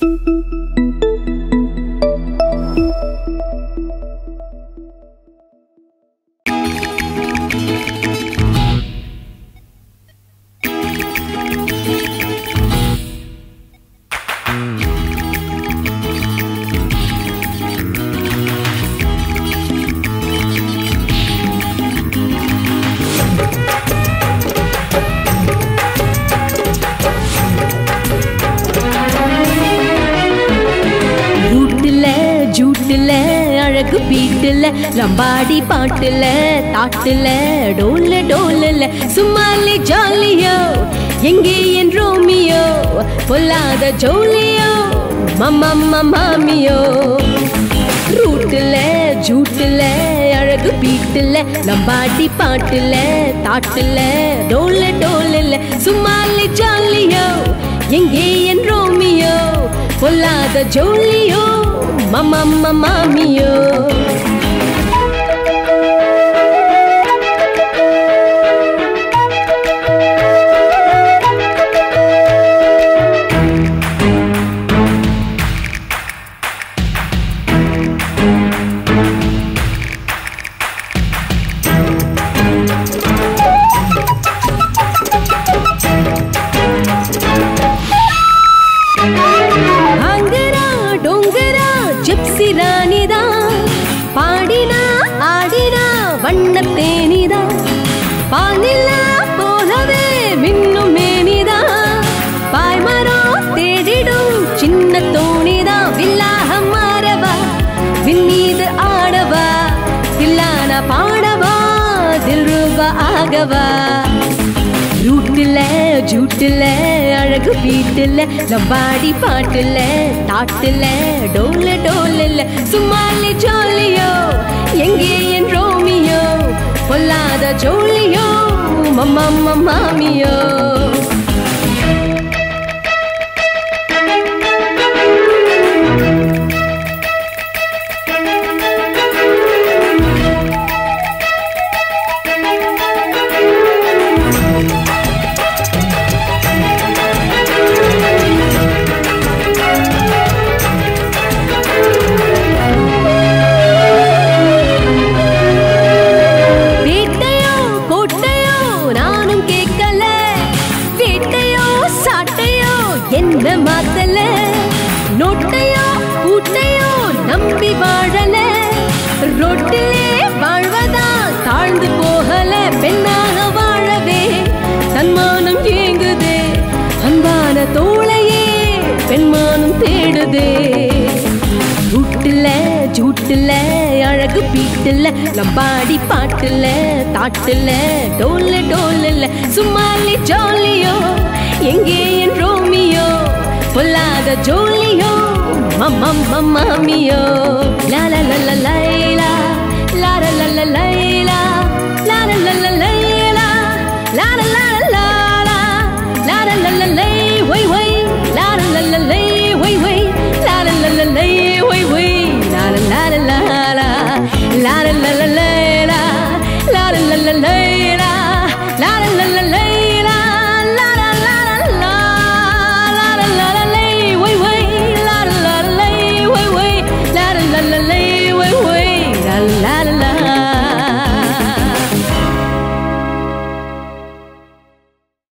ரூட்டுல அழகு பீட்டுல லம்பாடி பாட்டுல தாட்டுல டோல்ல டோல்ல சும்மாலி ஜாலியோ எங்கே என் ரோமியோ பொல்லாத ஜோலியோ மம்மம்மா மாமியோ. ரூட்டுல ஜூட்டுல அழகு பீட்டுல லம்பாடி பாட்டுல தாட்டுல டோல்ல டோல்ல சும்மாலி ஜாலியோ எங்கே என் ரோமியோ பொல்லாத ஜோலியோ Mama, mama mio வண்ண தேனிதா பானிலா போலவே மின்னும் மேனிதா பாய்மரம் தேடிடும் சின்ன தோணிதா வில்லாக மாறவா விண்ணீது ஆடவா தில்லான பாடவா தில்ருவா ஆகவா. ரூட்டுல ஜூட்டுல அழகு வீட்டில் நம்பாடி பாட்டில் தாட்டில் டோல டோல சும்மாலி ஜாலியோ. பொல்லாத ஜோலியோ மம்மம்மா நம்பி வாழல. ரொட்டிலே வாழ்வதா தாழ்ந்து போகல. பெண்ணாக வாழவே தன்மானம் ஏங்குதே. அன்பான தோழையே பெண்மானம் தேடுதே. ரூட்டுல ஜூட்டுல அழகு பீட்டுல நம்பாடி பாட்டுல தாட்டுல டோல்ல டோல்ல சும்மாலி ஜாலியோ எங்கே என் ரோமியோ? பொல்லாத ஜோலியோ mamma mamma mia. La la la la la.